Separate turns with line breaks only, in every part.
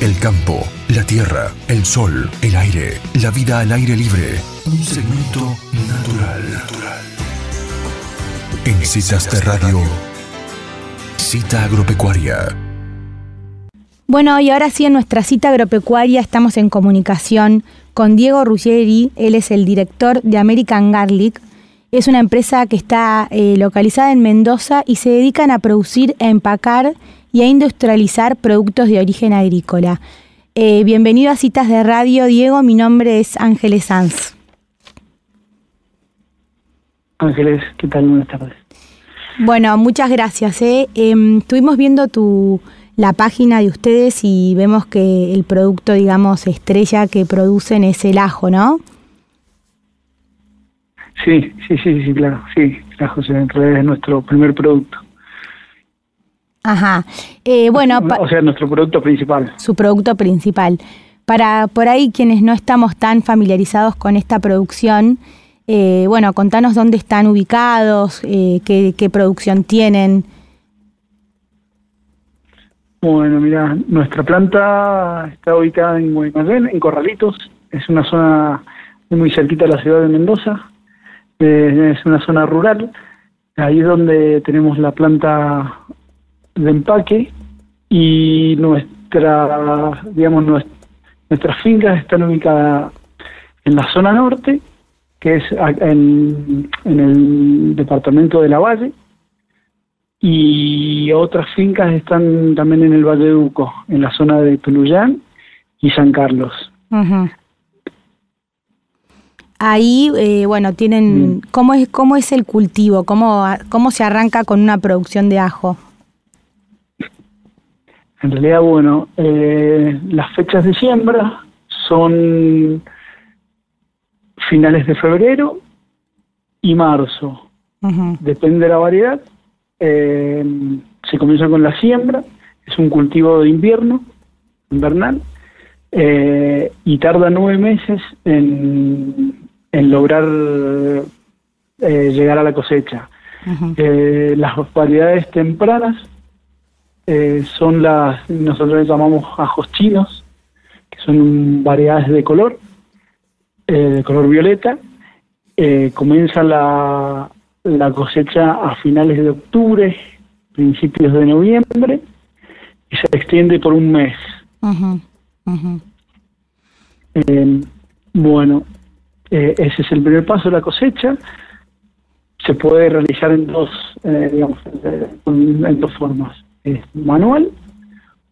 el campo, la tierra, el sol, el aire, la vida al aire libre. Un segmento natural. En Citas de Radio, Cita Agropecuaria.
Bueno, y ahora sí en nuestra cita agropecuaria estamos en comunicación con Diego Ruggeri, él es el director de American Garlic. Es una empresa que está eh, localizada en Mendoza y se dedican a producir, a empacar y a industrializar productos de origen agrícola. Eh, bienvenido a Citas de Radio, Diego. Mi nombre es Ángeles Sanz.
Ángeles, ¿qué tal? Buenas tardes.
Bueno, muchas gracias. Eh. Em, estuvimos viendo tu, la página de ustedes y vemos que el producto, digamos, estrella que producen es el ajo, ¿no?
Sí, sí, sí, sí, claro. Sí, el ajo es nuestro primer producto.
Ajá. Eh, bueno,
o sea, nuestro producto principal.
Su producto principal. Para por ahí quienes no estamos tan familiarizados con esta producción, eh, bueno, contanos dónde están ubicados, eh, qué, producción tienen.
Bueno, mira, nuestra planta está ubicada en Guaymallén, en Corralitos. Es una zona muy cerquita de la ciudad de Mendoza. es una zona rural. Ahí es donde tenemos la planta de empaque y nuestra, digamos, nuestras fincas están ubicadas en la zona norte, que es en, en el departamento de La Valle, y otras fincas están también en el Valle de Uco, en la zona de Peluyán y San Carlos.
Ahí, eh, bueno, tienen, ¿cómo es, ¿cómo es el cultivo? ¿Cómo, ¿Cómo se arranca con una producción de ajo?
En realidad, bueno, eh, las fechas de siembra son finales de febrero y marzo. Depende de la variedad. Eh, se comienza con la siembra, es un cultivo de invierno, invernal, eh, y tarda nueve meses en, en lograr llegar a la cosecha. las variedades tempranas eh, son las, nosotros les llamamos ajos chinos, que son variedades de color, eh, de color violeta. Eh, comienza la, la cosecha a finales de octubre, principios de noviembre, y se extiende por un mes. bueno, ese es el primer paso de la cosecha. Se puede realizar en dos, digamos, en dos formas manual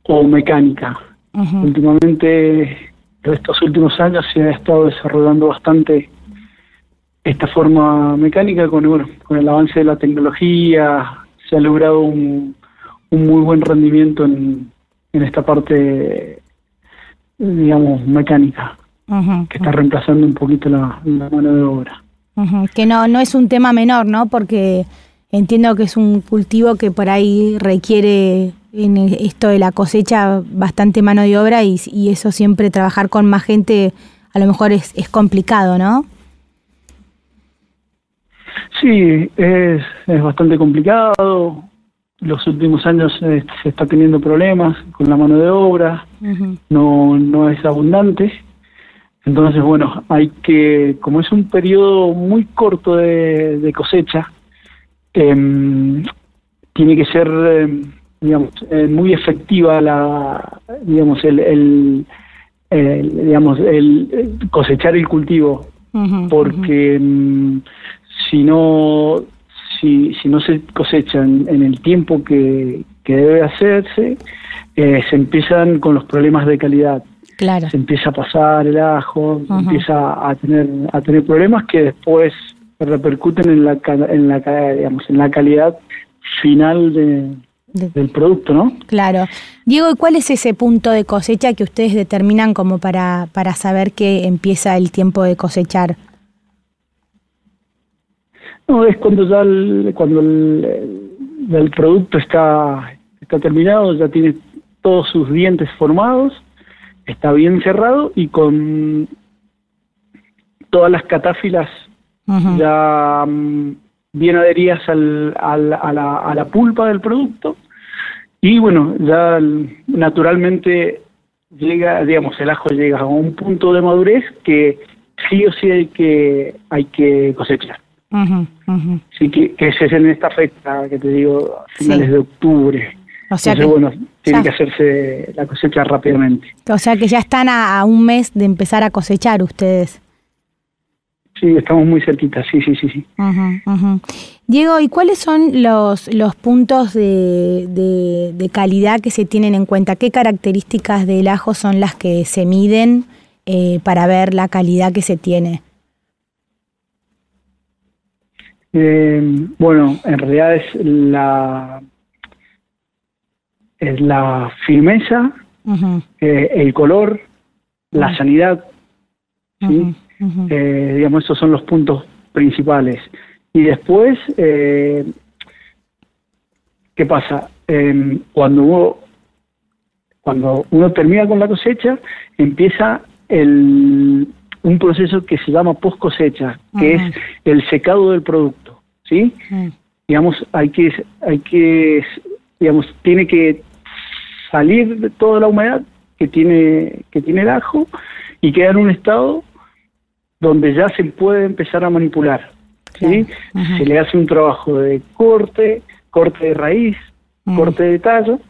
o mecánica. Últimamente, en estos últimos años se ha estado desarrollando bastante esta forma mecánica con, con el avance de la tecnología, se ha logrado un, muy buen rendimiento en, en esta parte, digamos, mecánica, que está reemplazando un poquito la, mano de obra.
Que no, no es un tema menor, ¿no? Porque Entiendo que es un cultivo que por ahí requiere en esto de la cosecha bastante mano de obra y, eso siempre trabajar con más gente a lo mejor es, es complicado, ¿no?
Sí, es, es bastante complicado. Los últimos años se está teniendo problemas con la mano de obra, no, no es abundante. Entonces, bueno, hay que, como es un periodo muy corto de cosecha, Em, tiene que ser, em, digamos, eh, muy efectiva la, digamos, el, digamos, el cosechar el cultivo, porque em, si no, si, si no se cosecha en, el tiempo que, debe hacerse, eh, se empiezan con los problemas de calidad.
Claro.
Se empieza a pasar el ajo, empieza a tener a tener problemas que después repercuten en la, en la, digamos, en la calidad final del producto, ¿no?
Claro. Diego, ¿y cuál es ese punto de cosecha que ustedes determinan como para, para saber que empieza el tiempo de cosechar?
No, es cuando ya el, cuando el, producto está, está terminado, ya tiene todos sus dientes formados, está bien cerrado y con todas las catáfilas ya mm, bien adheridas al, al, a, la, a la pulpa del producto y bueno, ya naturalmente llega, digamos, el ajo llega a un punto de madurez que sí o sí hay que, hay que cosechar. Sí, que, que es en esta fecha que te digo, a finales de octubre. O sea que, bueno, tiene que hacerse la cosecha rápidamente.
O sea que ya están a, un mes de empezar a cosechar ustedes.
Sí, estamos muy cerquita, sí, sí, sí. sí.
Diego, ¿y cuáles son los, los puntos de, de, calidad que se tienen en cuenta? ¿Qué características del ajo son las que se miden eh, para ver la calidad que se tiene?
Eh, bueno, en realidad es la es la firmeza, eh, el color, la sanidad, ¿sí? Eh, digamos, esos son los puntos principales. Y después, eh, ¿qué pasa? Em, cuando, uno, cuando uno termina con la cosecha, empieza el, un proceso que se llama post cosecha, que es el secado del producto, ¿sí? Digamos, hay que, hay que, digamos, tiene que salir de toda la humedad que tiene, que tiene el ajo y queda en un estado donde ya se puede empezar a manipular. ¿sí? Se le hace un trabajo de corte, corte de raíz, corte de tallo,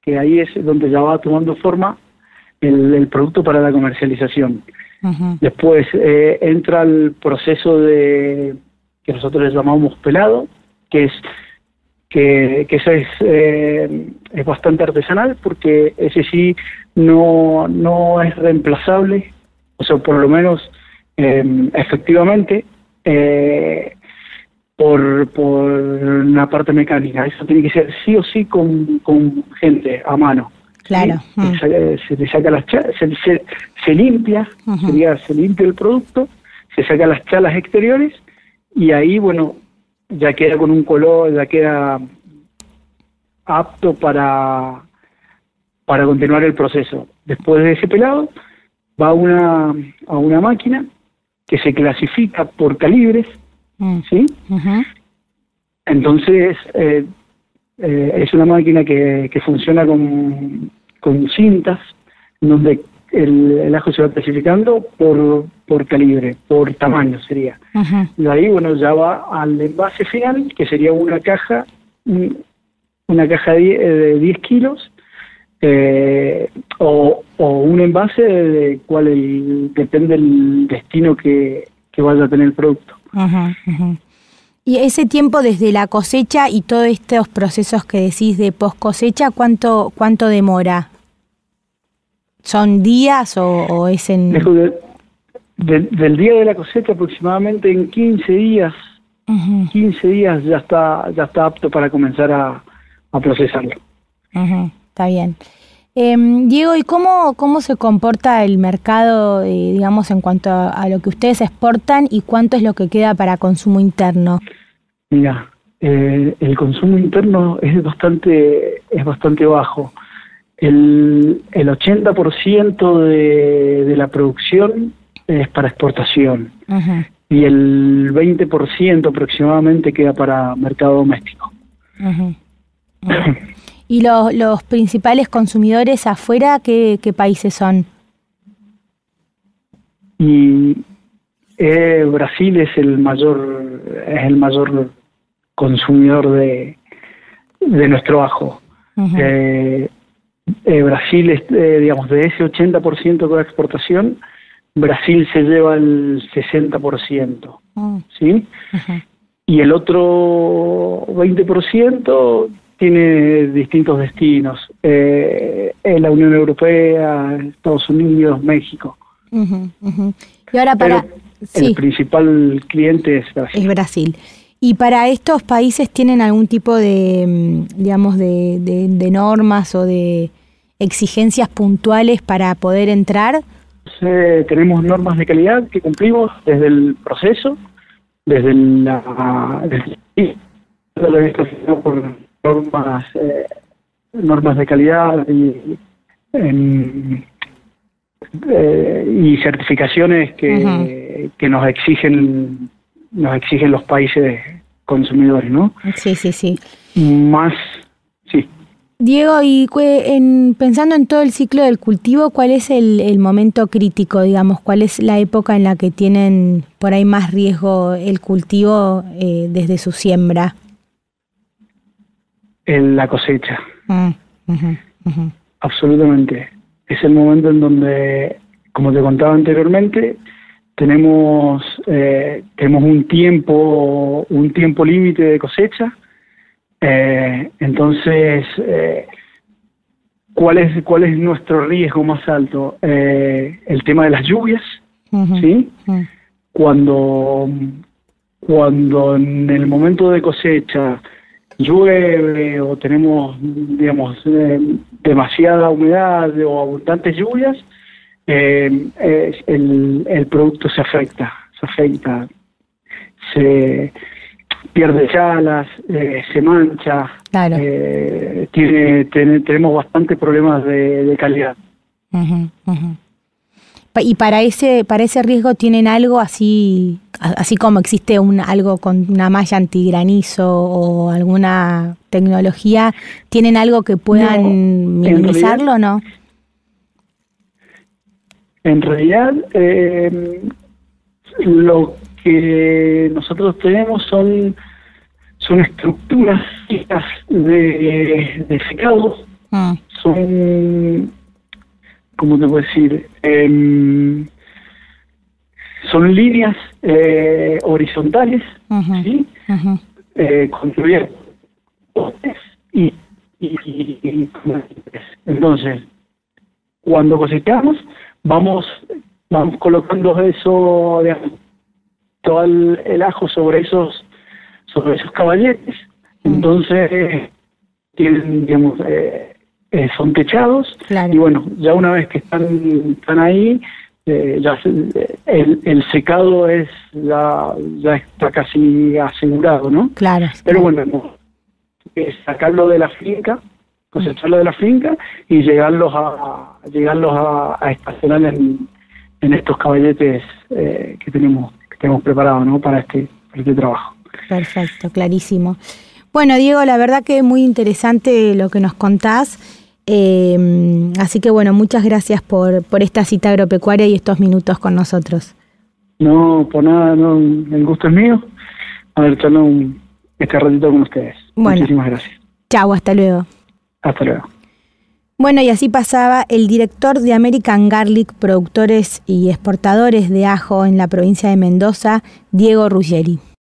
que ahí es donde ya va tomando forma el, producto para la comercialización. Después eh, entra el proceso de que nosotros le llamamos pelado, que es que, que eso es, eh, es bastante artesanal porque ese sí no, no es reemplazable, o sea, por lo menos eh, efectivamente, eh, por, por una parte mecánica. Eso tiene que ser sí o sí con, con gente a mano.
Claro.
Mm. Se, le saca las se, se, limpia, se limpia el producto, se saca las chalas exteriores y ahí, bueno, ya queda con un color, ya queda apto para, para continuar el proceso. Después de ese pelado, va una, a una máquina que se clasifica por calibres, mm. ¿sí? Entonces, eh, eh, es una máquina que, que funciona con, con cintas, donde el, ajo se va clasificando por, por calibre, por tamaño sería. De ahí, bueno, ya va al envase final, que sería una caja, una caja de 10 kilos, eh, o, un envase de cuál el, depende del destino que, vaya a tener el producto.
Y ese tiempo desde la cosecha y todos estos procesos que decís de post cosecha, ¿cuánto, cuánto demora? ¿Son días o, es en...?
del día de la cosecha aproximadamente en 15 días, 15 días ya está, ya está apto para comenzar a, procesarlo.
Está bien. Em, Diego, ¿y cómo, cómo se comporta el mercado, eh, digamos, en cuanto a, lo que ustedes exportan y cuánto es lo que queda para consumo interno?
Mira, eh, el consumo interno es bastante, es bastante bajo el, el 80% de, de la producción es para exportación y el 20% aproximadamente queda para mercado doméstico.
¿Y los, los principales consumidores afuera qué, qué países son?
Y eh, Brasil es el mayor es el mayor consumidor de, de nuestro ajo. Eh, Brasil, eh, digamos, de ese 80% de la exportación, Brasil se lleva el 60%, mm. ¿sí? Y el otro 20% tiene distintos destinos, eh, en la Unión Europea, Estados Unidos, México.
Y ahora para...
El principal cliente es Brasil.
Es Brasil. ¿Y para estos países tienen algún tipo de, mm, digamos, de, de, normas o de exigencias puntuales para poder entrar?
tenemos normas de calidad que cumplimos desde el proceso, desde la... Desde, por normas, eh, normas de calidad y, eh, y certificaciones que, que nos exigen nos exigen los países consumidores, ¿no?
Sí, sí, sí.
Más, sí.
Diego, y en, pensando en todo el ciclo del cultivo, ¿cuál es el, momento crítico, digamos? ¿Cuál es la época en la que tienen por ahí más riesgo el cultivo eh, desde su siembra?
En la cosecha. Mm, Absolutamente. Es el momento en donde, como te contaba anteriormente, tenemos eh, tenemos un tiempo un tiempo límite de cosecha eh, entonces, eh, ¿cuál, es, ¿cuál es nuestro riesgo más alto? El tema de las lluvias, ¿sí? Cuando, cuando en el momento de cosecha llueve o tenemos, digamos, demasiada humedad o abundantes lluvias, el, el producto se afecta, se afecta, se pierde alas, eh, se mancha, eh, tiene, tenemos bastantes problemas de, calidad.
Y para ese, para ese riesgo tienen algo así, así como existe un, algo con una malla antigranizo o alguna tecnología, ¿tienen algo que puedan minimizarlo o no?
En realidad, eh, lo que nosotros tenemos son, son estructuras de, de secado, ah. son, ¿cómo te puedo decir? Em, son líneas eh, horizontales, ¿sí? Eh, y, y, entonces cuando cosechamos vamos vamos colocando eso digamos, todo el, ajo sobre esos sobre esos caballetes. Entonces tienen digamos eh, eh, son techados. Y bueno ya una vez que están están ahí eh, ya el, el, secado es ya, ya está casi asegurado no
claro
pero bueno es sacarlo de la finca cosecharlo de la finca y llegarlos a llegarlos a, a estacionar en, en estos caballetes que tenemos hemos preparado ¿no? para, este, este trabajo.
Perfecto, clarísimo. Bueno, Diego, la verdad que es muy interesante lo que nos contás. Eh, así que bueno, muchas gracias por, por esta cita agropecuaria y estos minutos con nosotros.
No, por nada, no, el gusto es mío haber estado este ratito con ustedes. Muchísimas gracias.
Chau, hasta luego.
Hasta luego.
Bueno, y así pasaba el director de American Garlic, productores y exportadores de ajo en la provincia de Mendoza, Diego Ruggeri.